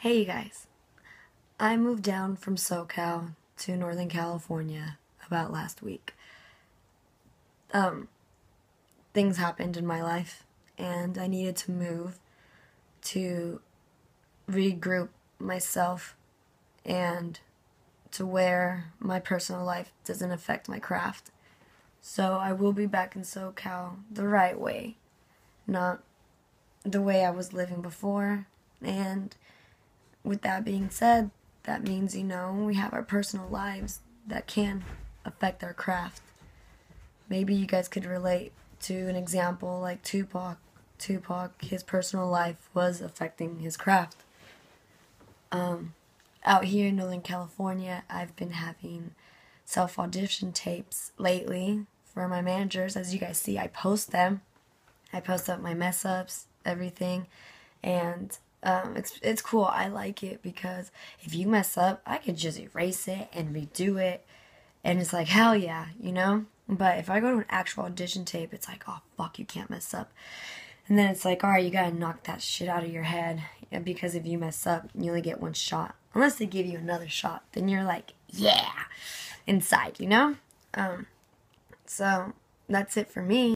Hey you guys, I moved down from SoCal to Northern California about last week. Um, things happened in my life and I needed to move to regroup myself and to where my personal life doesn't affect my craft. So I will be back in SoCal the right way, not the way I was living before. And with that being said, that means, you know, we have our personal lives that can affect our craft. Maybe you guys could relate to an example like Tupac. Tupac, his personal life was affecting his craft. Um, out here in Northern California, I've been having self audition tapes lately for my managers. As you guys see, I post them. I post up my mess ups, everything, and um, it's it's cool. I like it because if you mess up, I could just erase it and redo it, and it's like hell yeah, you know. But if I go to an actual audition tape, it's like oh fuck, you can't mess up. And then it's like, all right, you gotta knock that shit out of your head because if you mess up, you only get one shot. Unless they give you another shot, then you're like, yeah, inside, you know? Um, so that's it for me.